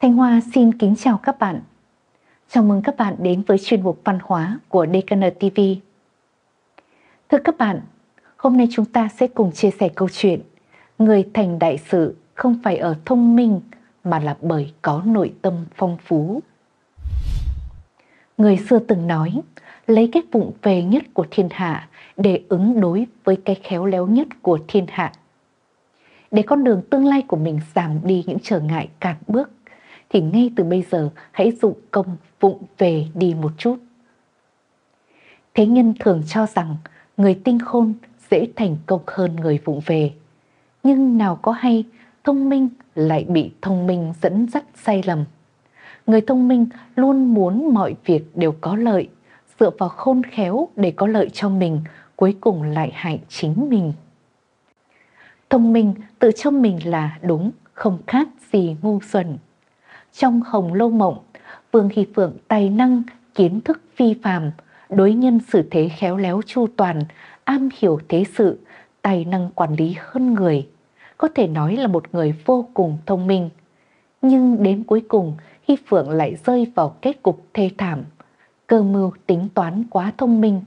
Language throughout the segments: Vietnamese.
Thanh Hoa xin kính chào các bạn. Chào mừng các bạn đến với chuyên mục văn hóa của DKN TV. Thưa các bạn, hôm nay chúng ta sẽ cùng chia sẻ câu chuyện Người thành đại sự không phải ở thông minh mà là bởi có nội tâm phong phú. Người xưa từng nói, lấy cái vụng về nhất của thiên hạ để ứng đối với cái khéo léo nhất của thiên hạ. Để con đường tương lai của mình giảm đi những trở ngại cản bước, thì ngay từ bây giờ hãy dụng công vụng về đi một chút. Thế nhân thường cho rằng người tinh khôn dễ thành công hơn người vụng về. Nhưng nào có hay, thông minh lại bị thông minh dẫn dắt sai lầm. Người thông minh luôn muốn mọi việc đều có lợi, dựa vào khôn khéo để có lợi cho mình, cuối cùng lại hại chính mình. Thông minh tự cho mình là đúng, không khác gì ngu xuẩn. Trong Hồng Lâu Mộng, Vương Hy Phượng tài năng, kiến thức phi phàm, đối nhân xử thế khéo léo chu toàn, am hiểu thế sự, tài năng quản lý hơn người. Có thể nói là một người vô cùng thông minh. Nhưng đến cuối cùng, Hy Phượng lại rơi vào kết cục thê thảm. Cơ mưu tính toán quá thông minh,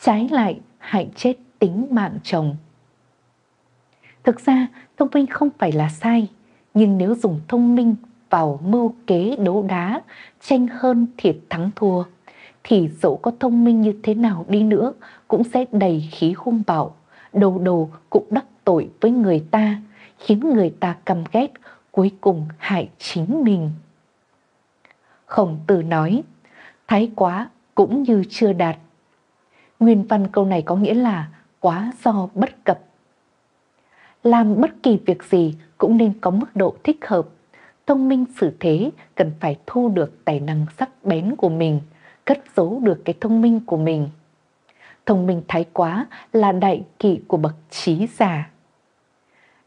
trái lại hại chết tính mạng chồng. Thực ra, thông minh không phải là sai, nhưng nếu dùng thông minh vào mưu kế đấu đá, tranh hơn thiệt thắng thua, thì dẫu có thông minh như thế nào đi nữa cũng sẽ đầy khí hung bạo, đầu đầu cũng đắc tội với người ta, khiến người ta căm ghét, cuối cùng hại chính mình. Khổng tử nói, thái quá cũng như chưa đạt. Nguyên văn câu này có nghĩa là quá do bất cập. Làm bất kỳ việc gì cũng nên có mức độ thích hợp. Thông minh xử thế cần phải thu được tài năng sắc bén của mình, cất giấu được cái thông minh của mình. Thông minh thái quá là đại kỵ của bậc trí giả.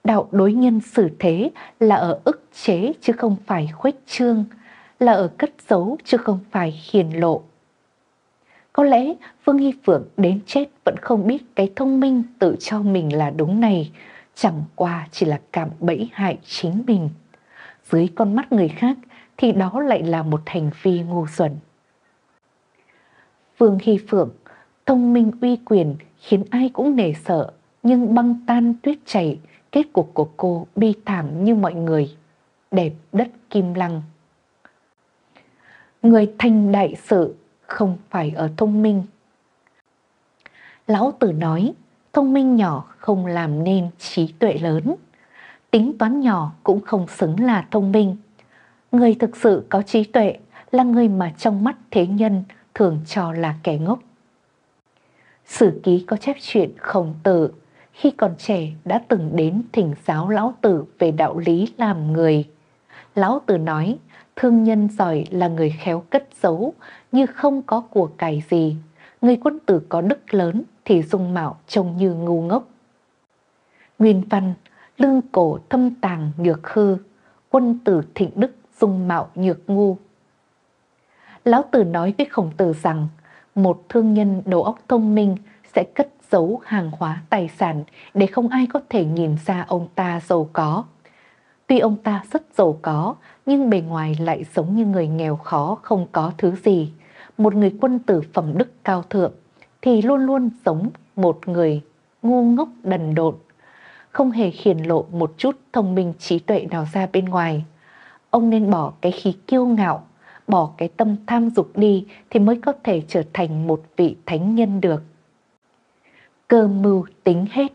Đạo đối nhân xử thế là ở ức chế chứ không phải khuếch trương, là ở cất giấu chứ không phải hiền lộ. Có lẽ Vương Hy Phượng đến chết vẫn không biết cái thông minh tự cho mình là đúng này, chẳng qua chỉ là cảm bẫy hại chính mình. Dưới con mắt người khác thì đó lại là một hành vi ngu xuẩn. Vương Hy Phượng, thông minh uy quyền khiến ai cũng nể sợ, nhưng băng tan tuyết chảy, kết cục của cô bi thảm như mọi người. Đẹp đất kim lăng. Người thành đại sự không phải ở thông minh. Lão Tử nói, thông minh nhỏ không làm nên trí tuệ lớn. Tính toán nhỏ cũng không xứng là thông minh. Người thực sự có trí tuệ là người mà trong mắt thế nhân thường cho là kẻ ngốc. Sử ký có chép chuyện khổng tử khi còn trẻ đã từng đến thỉnh giáo lão tử về đạo lý làm người. Lão tử nói, thương nhân giỏi là người khéo cất giấu như không có của cải gì. Người quân tử có đức lớn thì dung mạo trông như ngu ngốc. Nguyên văn, lương cổ thâm tàng nhược hư, quân tử thịnh đức dung mạo nhược ngu. Lão Tử nói với khổng tử rằng một thương nhân đầu óc thông minh sẽ cất giấu hàng hóa tài sản để không ai có thể nhìn ra ông ta giàu có. Tuy ông ta rất giàu có, nhưng bề ngoài lại giống như người nghèo khó không có thứ gì. Một người quân tử phẩm đức cao thượng thì luôn luôn giống một người ngu ngốc đần độn, không hề hiển lộ một chút thông minh trí tuệ nào ra bên ngoài. Ông nên bỏ cái khí kiêu ngạo, bỏ cái tâm tham dục đi thì mới có thể trở thành một vị thánh nhân được. Cơ mưu tính hết,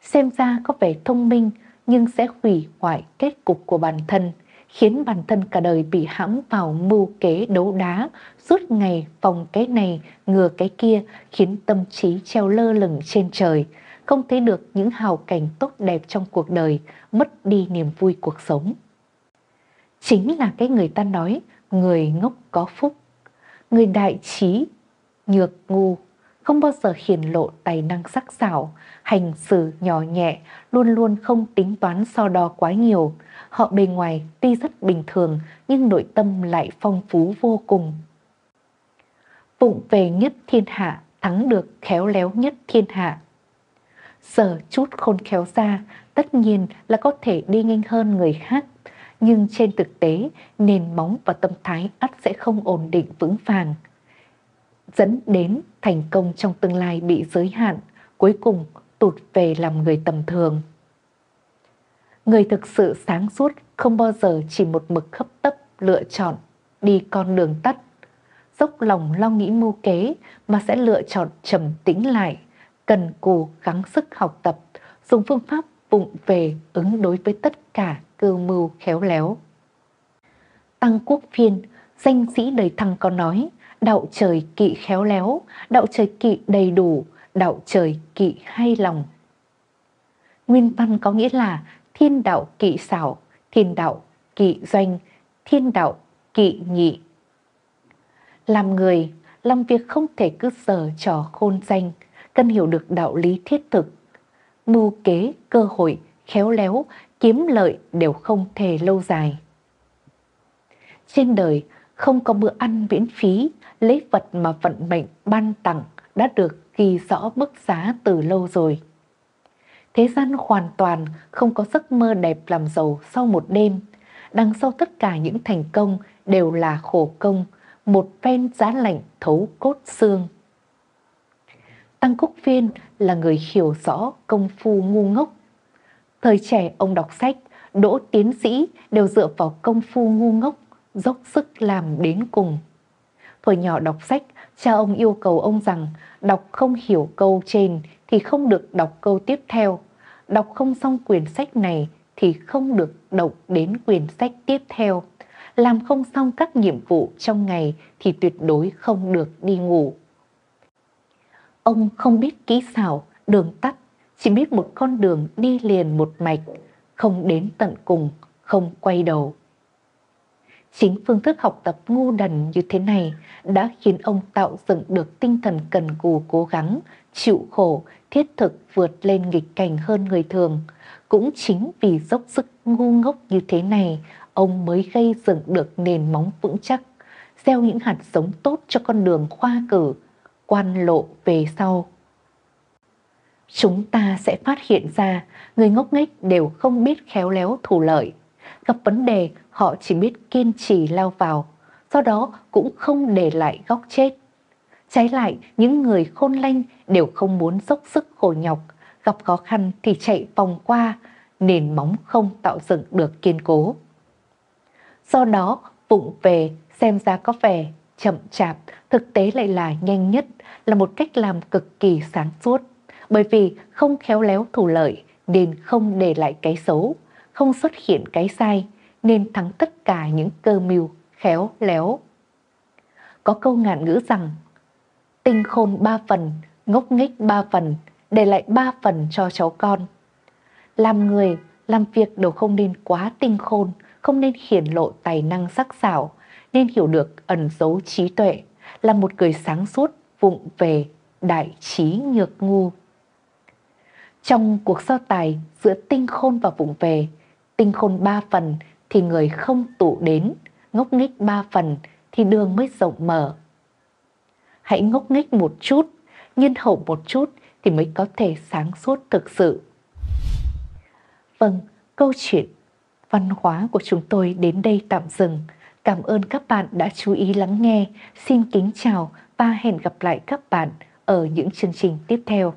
xem ra có vẻ thông minh nhưng sẽ hủy hoại kết cục của bản thân, khiến bản thân cả đời bị hãm vào mưu kế đấu đá, suốt ngày phòng cái này, ngừa cái kia, khiến tâm trí treo lơ lửng trên trời, không thấy được những hào cảnh tốt đẹp trong cuộc đời, mất đi niềm vui cuộc sống. Chính là cái người ta nói, người ngốc có phúc, người đại trí, nhược ngu, không bao giờ hiển lộ tài năng sắc sảo, hành xử nhỏ nhẹ, luôn luôn không tính toán so đo quá nhiều. Họ bề ngoài tuy rất bình thường nhưng nội tâm lại phong phú vô cùng. Vụng về nhất thiên hạ thắng được khéo léo nhất thiên hạ. Giờ chút khôn khéo ra, tất nhiên là có thể đi nhanh hơn người khác. nhưng trên thực tế nền móng và tâm thái ắt sẽ không ổn định vững vàng, dẫn đến thành công trong tương lai bị giới hạn, cuối cùng tụt về làm người tầm thường. Người thực sự sáng suốt không bao giờ chỉ một mực hấp tấp lựa chọn đi con đường tắt, dốc lòng lo nghĩ mưu kế mà sẽ lựa chọn trầm tĩnh lại, cần cù gắng sức học tập, dùng phương pháp vụng về ứng đối với tất cả cơ mưu khéo léo. Tăng Quốc Phiên, danh sĩ đời thăng có nói, đạo trời kỵ khéo léo, đạo trời kỵ đầy đủ, đạo trời kỵ hay lòng. Nguyên văn có nghĩa là thiên đạo kỵ xảo, thiên đạo kỵ doanh, thiên đạo kỵ nhị. Làm người, làm việc không thể cứ sở trò khôn danh, cần hiểu được đạo lý thiết thực. Mưu kế, cơ hội, khéo léo, kiếm lợi đều không thể lâu dài. Trên đời không có bữa ăn miễn phí, lấy vật mà vận mệnh ban tặng đã được ghi rõ mức giá từ lâu rồi. Thế gian hoàn toàn không có giấc mơ đẹp làm giàu sau một đêm. Đằng sau tất cả những thành công đều là khổ công, một phen giá lạnh thấu cốt xương. Tăng Cúc Phiên là người hiểu rõ công phu ngu ngốc. Thời trẻ ông đọc sách, đỗ tiến sĩ đều dựa vào công phu ngu ngốc, dốc sức làm đến cùng. Thời nhỏ đọc sách, cha ông yêu cầu ông rằng đọc không hiểu câu trên thì không được đọc câu tiếp theo. Đọc không xong quyển sách này thì không được động đến quyển sách tiếp theo. Làm không xong các nhiệm vụ trong ngày thì tuyệt đối không được đi ngủ. Ông không biết kỹ xảo, đường tắt, chỉ biết một con đường đi liền một mạch, không đến tận cùng, không quay đầu. Chính phương thức học tập ngu đần như thế này đã khiến ông tạo dựng được tinh thần cần cù cố gắng, chịu khổ, thiết thực vượt lên nghịch cảnh hơn người thường. Cũng chính vì dốc sức ngu ngốc như thế này, ông mới gây dựng được nền móng vững chắc, gieo những hạt giống tốt cho con đường khoa cử, quan lộ về sau. Chúng ta sẽ phát hiện ra người ngốc nghếch đều không biết khéo léo thủ lợi. Gặp vấn đề họ chỉ biết kiên trì lao vào, do đó cũng không để lại góc chết. Trái lại, những người khôn lanh đều không muốn dốc sức khổ nhọc, gặp khó khăn thì chạy vòng qua, nền móng không tạo dựng được kiên cố. Do đó, vụng về xem ra có vẻ chậm chạp, thực tế lại là nhanh nhất, là một cách làm cực kỳ sáng suốt. Bởi vì không khéo léo thủ lợi nên không để lại cái xấu, không xuất hiện cái sai nên thắng tất cả những cơ mưu khéo léo. Có câu ngạn ngữ rằng tinh khôn ba phần, ngốc nghếch ba phần, để lại ba phần cho cháu con. Làm người, làm việc đều không nên quá tinh khôn, không nên hiển lộ tài năng sắc sảo, nên hiểu được ẩn dấu trí tuệ, là một người sáng suốt, vụng về, đại trí nhược ngu. Trong cuộc so tài giữa tinh khôn và vụng về, tinh khôn ba phần thì người không tụ đến, ngốc nghếch ba phần thì đường mới rộng mở. Hãy ngốc nghếch một chút, nhân hậu một chút thì mới có thể sáng suốt thực sự. Vâng, câu chuyện văn hóa của chúng tôi đến đây tạm dừng. Cảm ơn các bạn đã chú ý lắng nghe. Xin kính chào và hẹn gặp lại các bạn ở những chương trình tiếp theo.